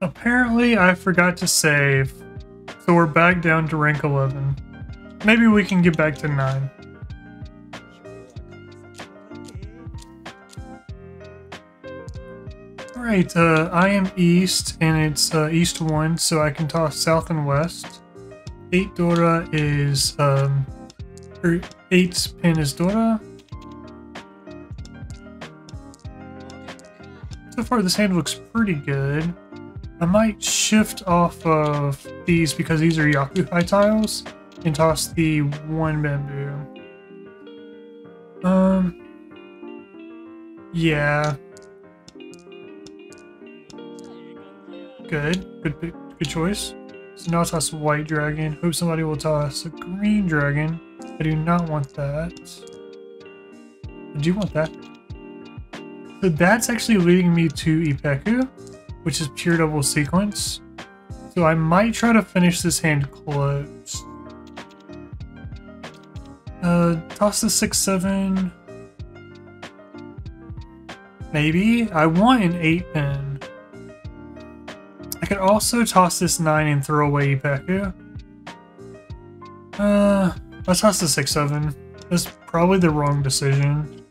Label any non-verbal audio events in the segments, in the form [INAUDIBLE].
Apparently, I forgot to save, so we're back down to rank 11. Maybe we can get back to 9. Alright, uh, I am east, and it's uh, east 1, so I can toss south and west. 8 Dora is, um, or 8 pin is Dora. So far, this hand looks pretty good. I might shift off of these because these are Yakuhai tiles and toss the one bamboo. Um, yeah, Good. Good good choice. So now toss white dragon. Hope somebody will toss a green dragon. I do not want that. I do want that. So that's actually leading me to Ipeku, which is pure double sequence. So I might try to finish this hand close. Uh, toss the 6-7. Maybe? I want an 8 pin I could also toss this 9 and throw away Ipeku. Uh, let's toss the 6-7. That's probably the wrong decision.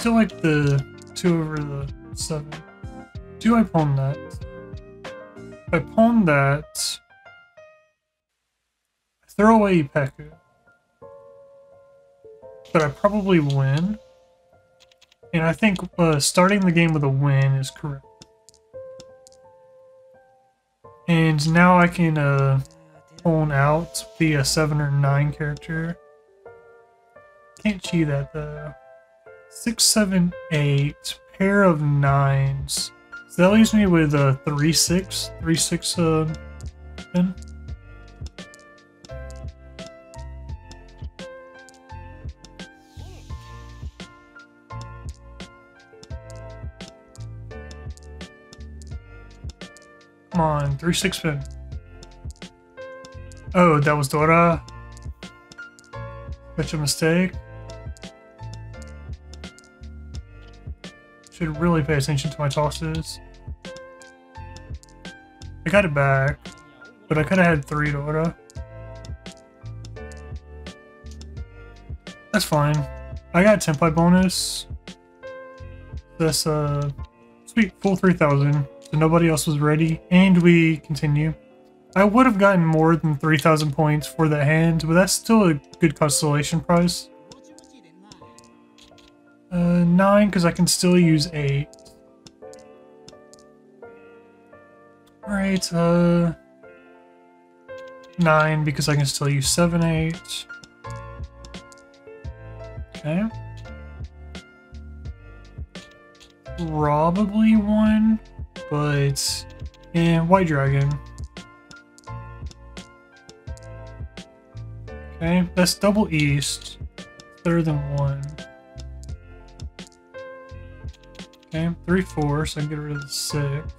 Still like the 2 over the 7. Do I pon that? If I pon that, I throw away Ipeku. But I probably win. And I think uh, starting the game with a win is correct. And now I can uh, phone out the uh, 7 or 9 character. Can't cheat that though. 6, 7, 8, pair of 9s. So that leaves me with a 3, 6, 3, 6 uh, pin. Come on, three six pin. Oh, that was Dora. Such a mistake. Should really pay attention to my tosses. I got it back, but I could have had three Dora. That's fine. I got Tenpai bonus. That's uh sweet full 3000 so nobody else was ready, and we continue. I would have gotten more than 3,000 points for the hand, but that's still a good constellation prize. Uh, 9, because I can still use 8. Alright, uh... 9, because I can still use 7, 8. Okay. Probably 1. But, yeah, White Dragon. Okay, that's double east. Better than one. Okay, three, four, so I can get rid of the six.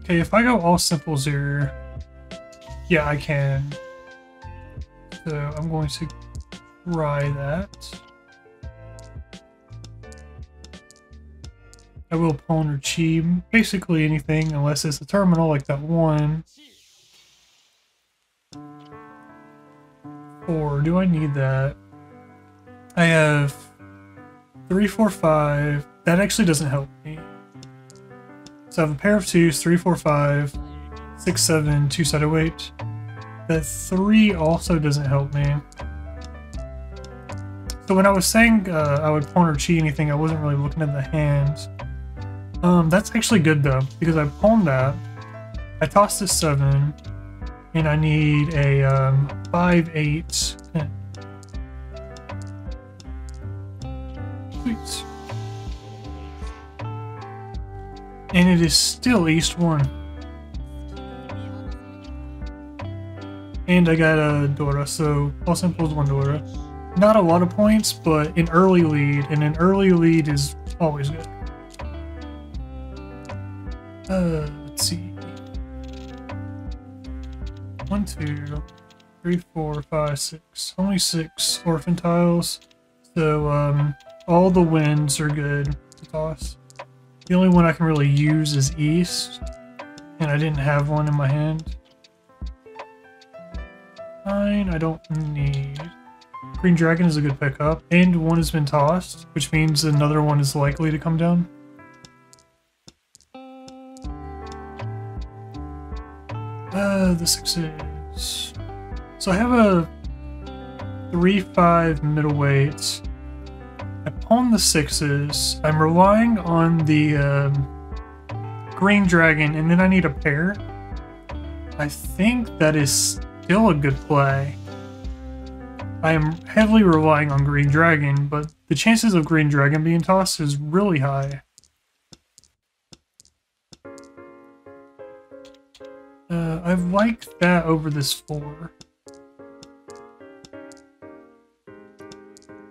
Okay, if I go all simples here, yeah, I can. So I'm going to try that. I will pon or chi, basically anything unless it's a terminal like that one. Or do I need that? I have three, four, five. That actually doesn't help me. So I have a pair of twos, three, four, five, six, seven, two sided wait. That three also doesn't help me. So when I was saying uh, I would pon or chi anything, I wasn't really looking at the hands. Um, that's actually good though, because I ponned that. I tossed a 7, and I need a um, 5 8 Sweet. And it is still East 1. And I got a Dora, so all simple is one Dora. Not a lot of points, but an early lead, and an early lead is always good. Uh, let's see. One, two, three, four, five, six. Only six orphan tiles. So, um, all the winds are good to toss. The only one I can really use is east, and I didn't have one in my hand. Fine, I don't need. Green Dragon is a good pickup, and one has been tossed, which means another one is likely to come down. Uh, the sixes. So I have a 3-5 middleweight. I pon the sixes. I'm relying on the um, green dragon, and then I need a pair. I think that is still a good play. I am heavily relying on green dragon, but the chances of green dragon being tossed is really high. Uh, I've liked that over this four.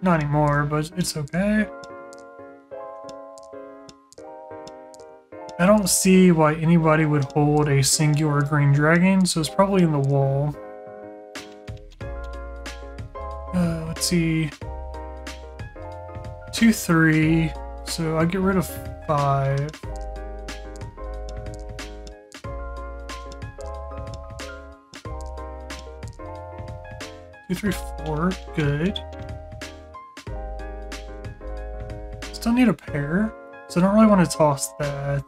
Not anymore, but it's okay. I don't see why anybody would hold a singular green dragon, so it's probably in the wall. Uh, let's see. Two, three. So I get rid of five. Two, three, four. Good. Still need a pair, so I don't really want to toss that.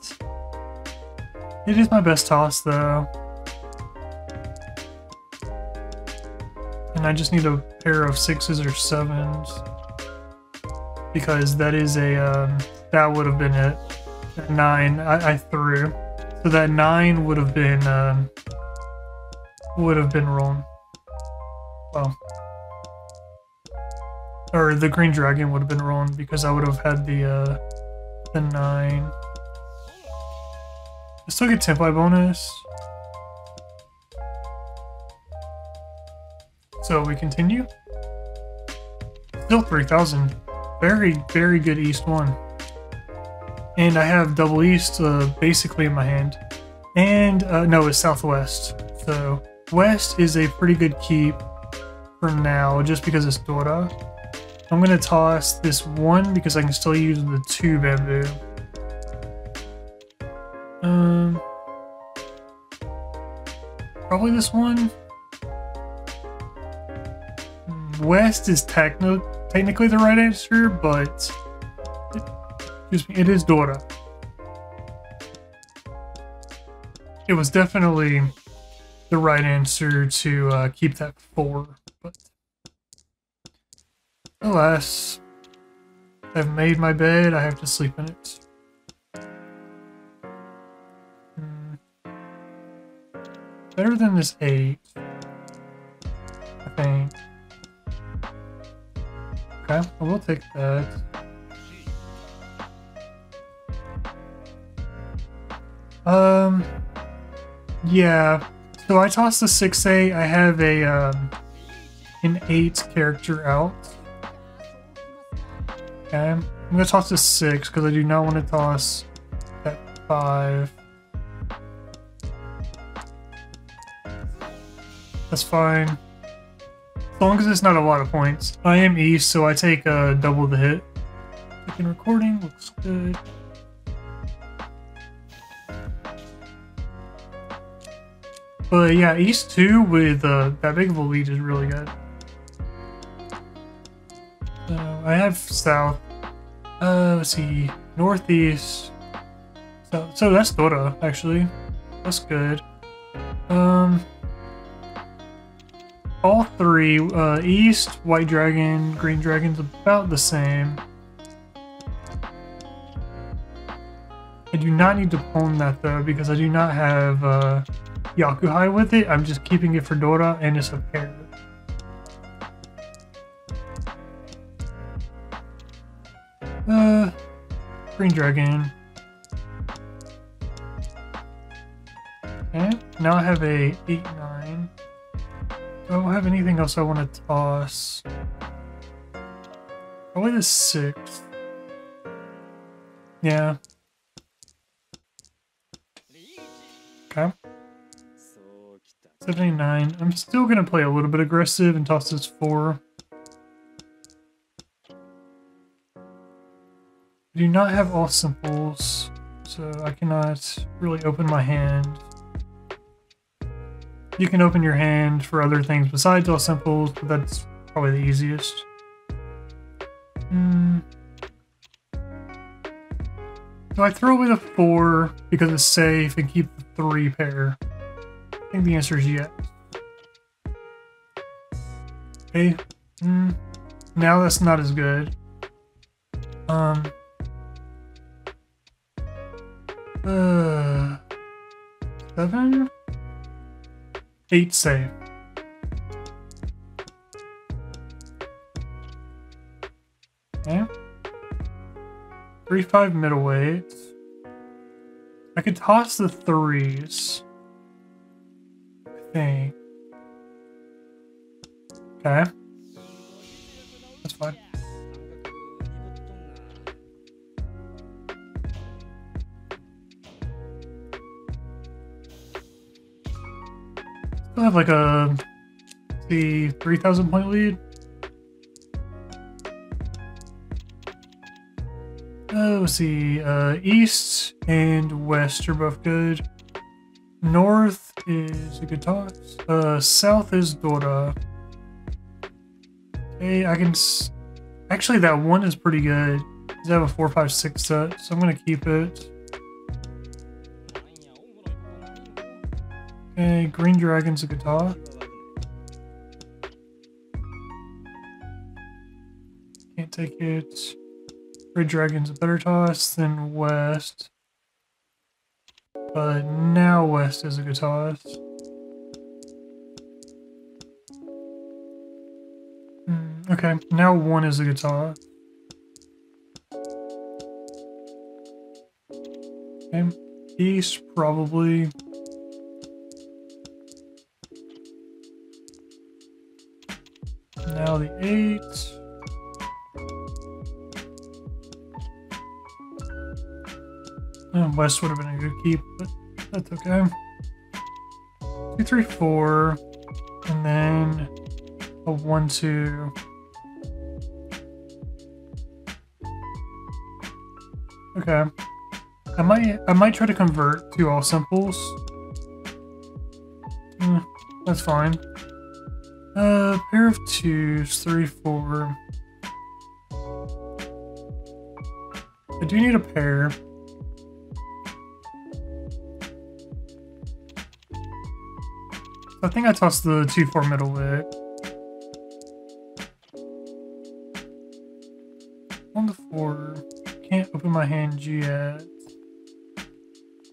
It is my best toss, though. And I just need a pair of sixes or sevens. Because that is a, um, that would have been it. That nine, I, I threw. So that nine would have been, um, would have been wrong. Well, or the green dragon would have been rolling because I would have had the uh, the nine. I still get Tenpai bonus. So we continue. Still 3,000. Very, very good East one. And I have double East uh, basically in my hand. And, uh, no, it's Southwest. So, West is a pretty good keep for now, just because it's Dora. I'm gonna toss this one because I can still use the two bamboo. Um, probably this one. West is techno technically the right answer, but it, excuse me, it is Dora. It was definitely the right answer to uh, keep that four. Alas, I've made my bed, I have to sleep in it. Hmm. Better than this 8. I think. Okay, I will take that. Um, yeah. So I tossed the 6A, I have a, um, an 8 character out. Okay, I'm gonna toss this six because I do not want to toss that five. That's fine. As long as it's not a lot of points. I am east, so I take uh, double the hit. Taking recording, looks good. But yeah, East 2 with uh, that big of a lead is really good. So I have south. Uh, let's see, northeast. So, so that's Dora actually. That's good. Um, all three. Uh, east, white dragon, green dragon's about the same. I do not need to pon that though because I do not have uh, Yakuhai with it. I'm just keeping it for Dora and it's a pair. Green Dragon. Okay, now I have a 8-9. Do I have anything else I want to toss? Probably the 6. Yeah. Okay. 79. I'm still going to play a little bit aggressive and toss this 4. Do not have all simples, so I cannot really open my hand. You can open your hand for other things besides all simples, but that's probably the easiest. Hmm. Do I throw away the four because it's safe and keep the three pair? I think the answer is yes. Okay. Mm. Now that's not as good. Um. Uh. Seven? Eight save. Okay. Three five middleweight. I could toss the threes. I think. Okay. Still have like a the 3,000 point lead. Uh, let's see. Uh, east and west are both good. North is a good toss. Uh, south is Dora. Hey, I can. Actually, that one is pretty good. Does have a four, five, six set, so I'm gonna keep it. Green Dragon's a toss. Can't take it. Red Dragon's a better toss than West. But now West is a good toss. Mm, okay, now one is a guitar. Okay, East probably. Now the eight. And West would have been a good keep, but that's okay. Two, three, four, and then a one, two. Okay. I might I might try to convert to all simples. Mm, that's fine. Uh, pair of twos, three, four. I do need a pair. I think I tossed the 2-4 middle bit. On the 4. Can't open my hand yet.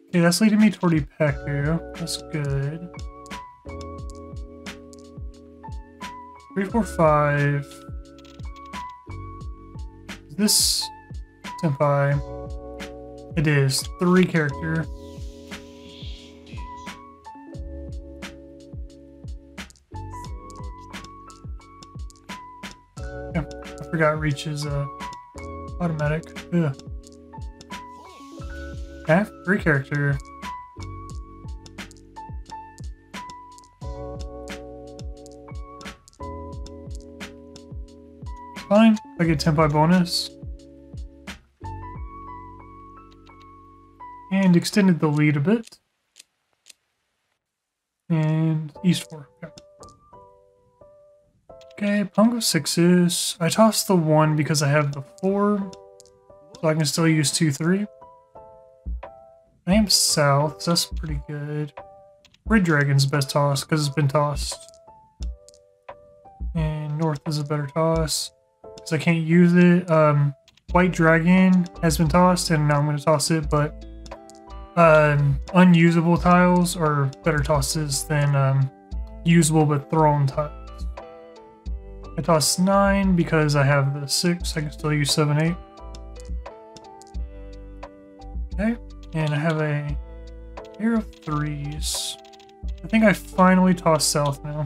Okay, that's leading me toward Ipeku. That's good. Three, four, five. This tenpai. It is three character. Yeah, I forgot reach is uh, automatic. Ugh. Okay, free character. I get Tenpai bonus. And extended the lead a bit. And East 4. Okay. Okay, Pongo sixes. I tossed the one because I have the four, so I can still use two, three. I am south, so that's pretty good. Red Dragon's best toss because it's been tossed. And north is a better toss because I can't use it. Um, White Dragon has been tossed, and now I'm going to toss it, but um, unusable tiles are better tosses than um, usable but thrown tiles. I toss 9 because I have the 6. I can still use 7, 8. Okay, and I have a pair of 3s. I think I finally tossed south now.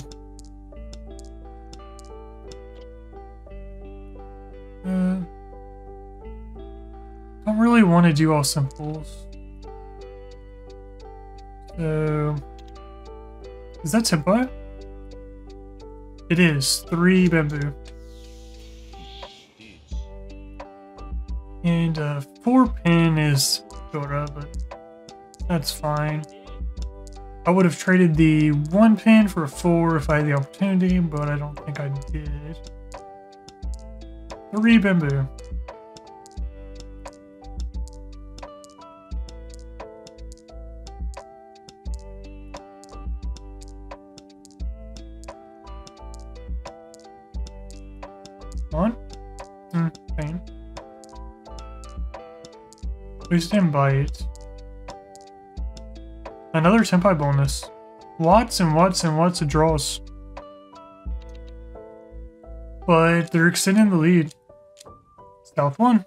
Want to do all simples. So, is that tenpai? It is. Three bamboo. And uh, four pin is Dora, but that's fine. I would have traded the one pin for a four if I had the opportunity, but I don't think I did. Three bamboo. On? Hmm, pain. Please stand by it. Another tenpai bonus. Lots and lots and lots of draws. But they're extending the lead. South one.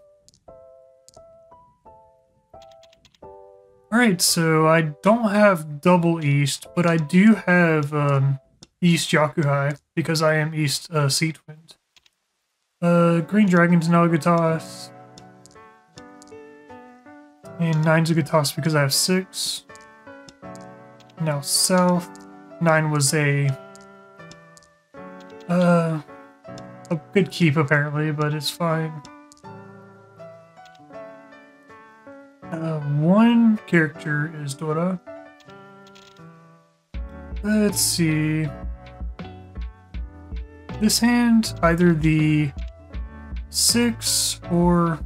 Alright, so I don't have double East, but I do have um, East Yakuhai because I am East uh, Sea Twins. Uh, Green Dragon's Nagatas. And nine's a good toss because I have six. Now south. Nine was a uh a good keep apparently, but it's fine. Uh, one character is Dora. Let's see. This hand, either the six or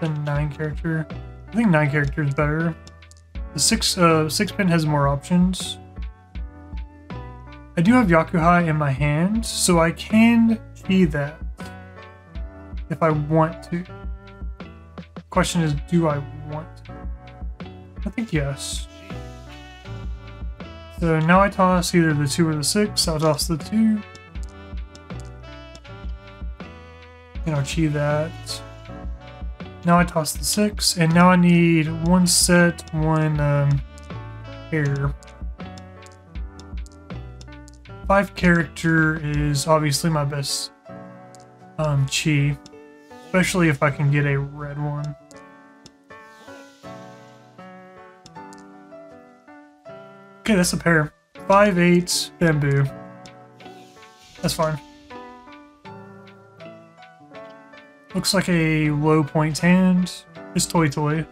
the nine character. I think nine character is better. The six uh six pin has more options. I do have Yakuhai in my hand, so I can key that if I want to. Question is, do I want to? I think yes. So now I toss either the two or the six. I'll toss the two. And I'll that. Now I toss the six, and now I need one set, one um, pair. Five character is obviously my best um, chi, especially if I can get a red one. Okay, that's a pair. Five eight bamboo. That's fine. Looks like a low point hand. It's Toitoi.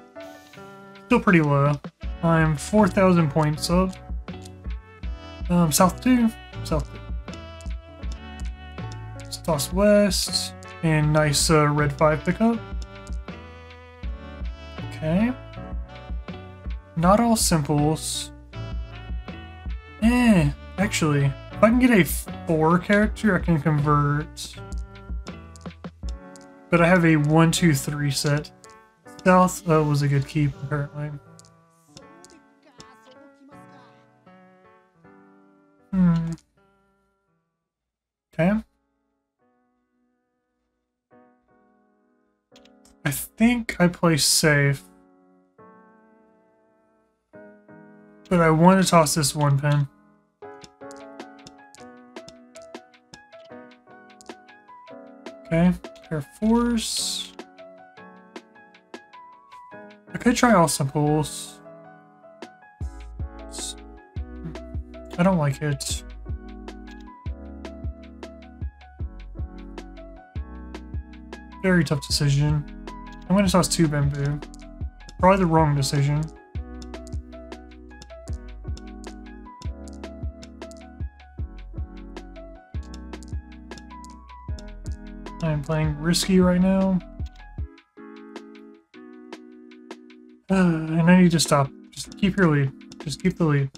Still pretty low. I'm 4,000 points up. Um, south 2. South 2. toss west. And nice uh, red 5 pickup. Okay. Not all simples. Eh, actually, if I can get a 4 character, I can convert but I have a one, two, three set. South uh, was a good keep, apparently. Hmm. Okay. I think I play safe. But I want to toss this one pin. Okay. Air Force. I could try all simples. I don't like it. Very tough decision. I'm gonna toss two bamboo. Probably the wrong decision. Playing risky right now. Uh, [SIGHS] and I need to stop. Just keep your lead. Just keep the lead.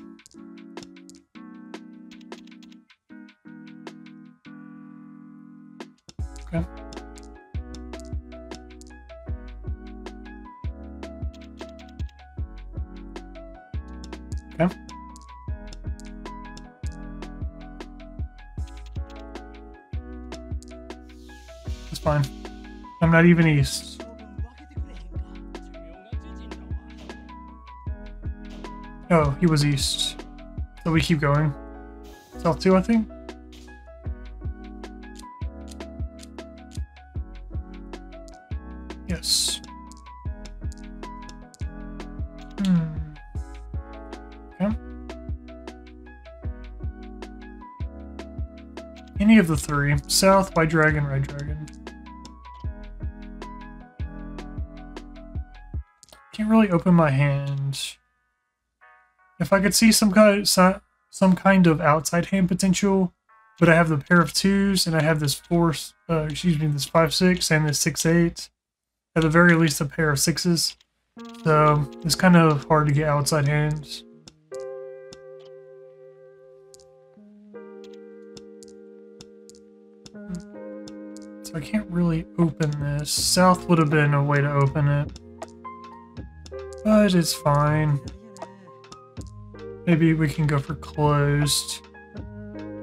Fine. I'm not even east. Oh, he was east. So we keep going. South 2, I think? Yes. Hmm. Okay. Any of the three. South, White Dragon, Red Dragon. Can't really open my hand. If I could see some kind of, some kind of outside hand potential, but I have the pair of twos and I have this four, uh, excuse me, this five six and this six eight. At the very least, a pair of sixes. So it's kind of hard to get outside hands. So I can't really open this. South would have been a way to open it. But it's fine. Maybe we can go for closed.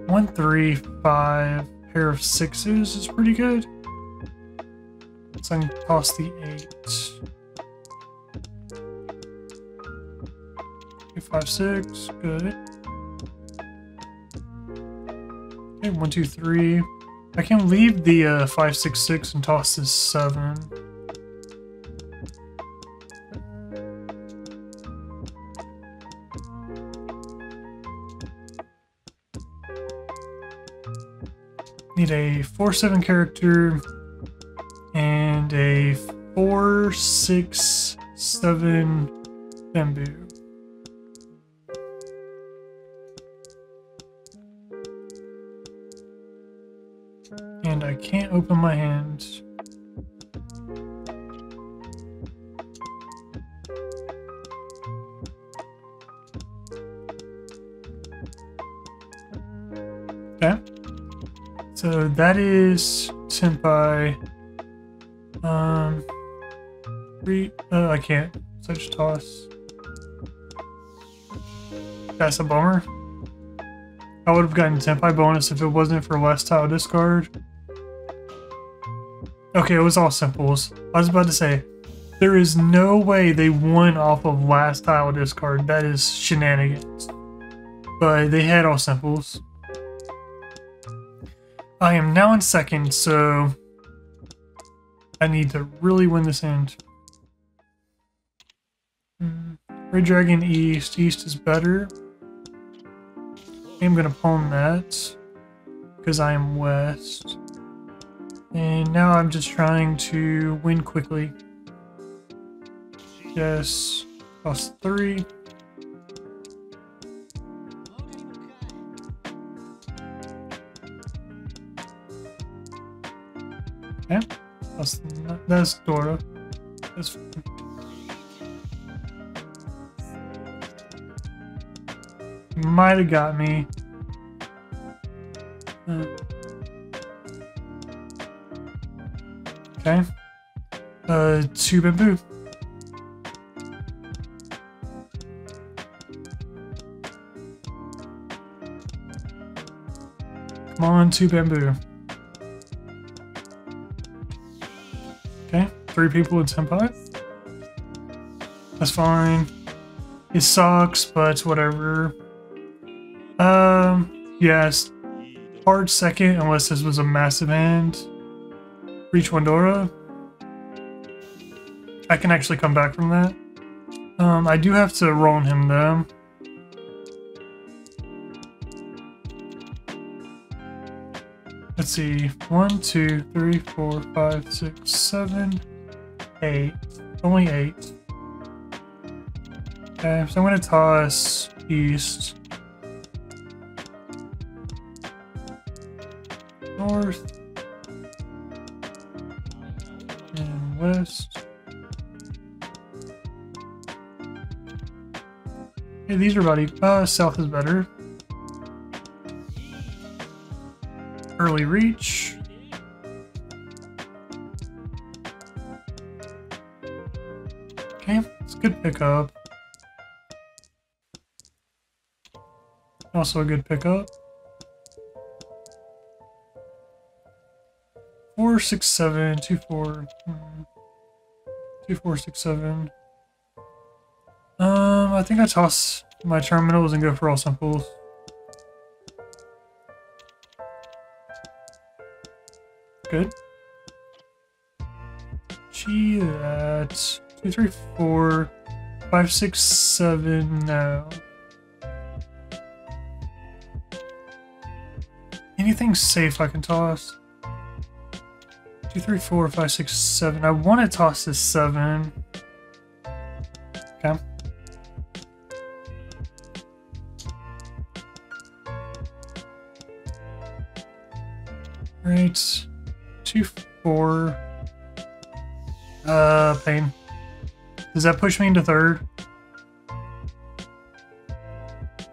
One, three, five, pair of sixes is pretty good. Can toss the eight. Two, five, six, good. Okay, one, two, three. I can leave the uh, five, six, six and toss this seven. Need a 4-7 character and a 4-6-7 bamboo. And I can't open my hands. That is Tenpai. Um, three, uh, I can't. Such toss. That's a bummer. I would have gotten Tenpai bonus if it wasn't for last tile discard. Okay, it was all simples. I was about to say, there is no way they won off of last tile discard. That is shenanigans. But they had all simples. I am now in second, so I need to really win this end. Hmm. Red Dragon East. East is better. I'm going to pon that because I am West. And now I'm just trying to win quickly. Yes, plus three. Okay, that's that's Dora. That's might have got me. Uh, okay. Uh, two bamboo. Come on, two bamboo. Three people in Tenpai. That's fine. It sucks, but whatever. Um, yes. Hard second, unless this was a massive hand. Reach Wandora. I can actually come back from that. Um, I do have to roll on him though. Let's see. One, two, three, four, five, six, seven, eight. Only eight. Okay, so I'm going to toss east. North. And west. Okay, these are buddy. Uh, south is better. Early reach. Pickup. Also a good pickup. Four, six, seven, two, four, two, four, six, seven. Um, I think I toss my terminals and go for all simples. Good. Gee, that two, three, four, Five, six, seven now. Anything safe I can toss? Two, three, four, five, six, seven. I want to toss this seven. Okay. Right. Two, four. Uh, pain. Does that push me into third?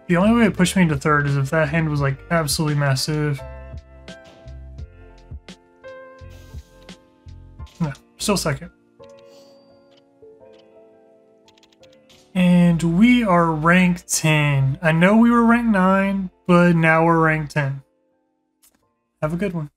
The only way it pushed me into third is if that hand was like absolutely massive. No, still second. And we are ranked 10. I know we were ranked 9, but now we're ranked 10. Have a good one.